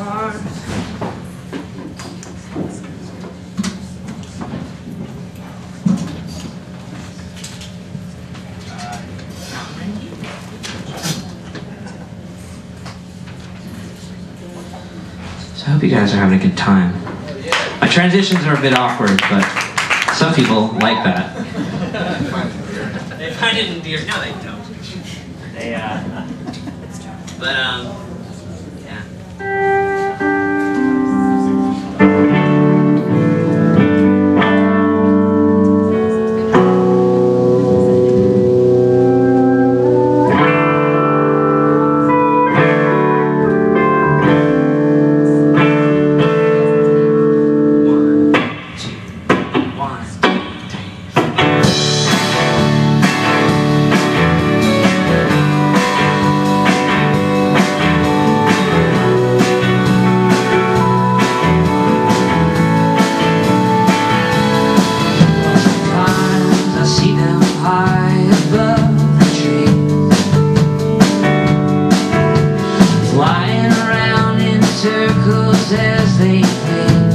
So I hope you guys are having a good time. My transitions are a bit awkward, but some people like that. they find it endearing. No, they don't. They, uh, but, um, circles as they fade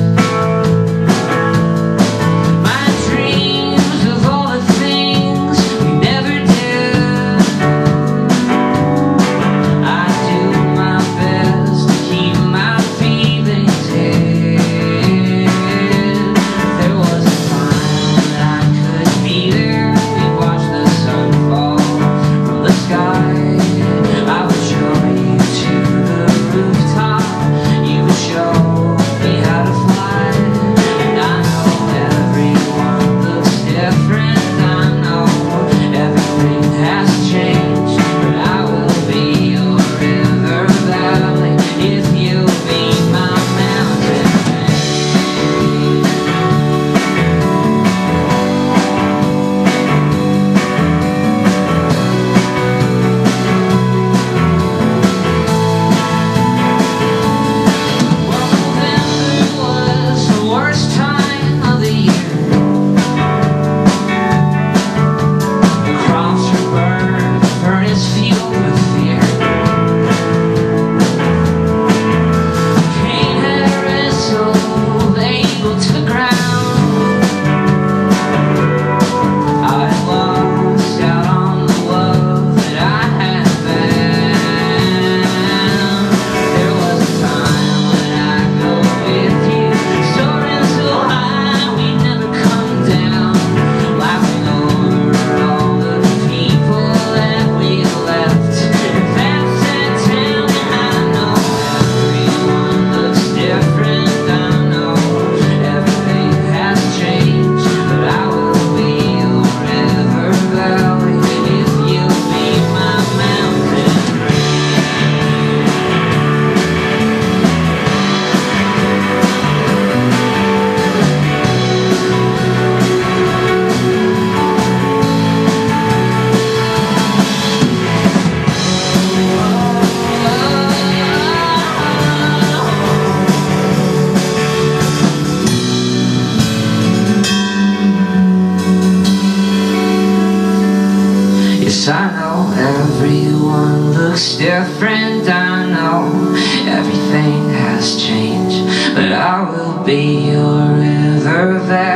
Everyone looks different, I know Everything has changed But I will be your river there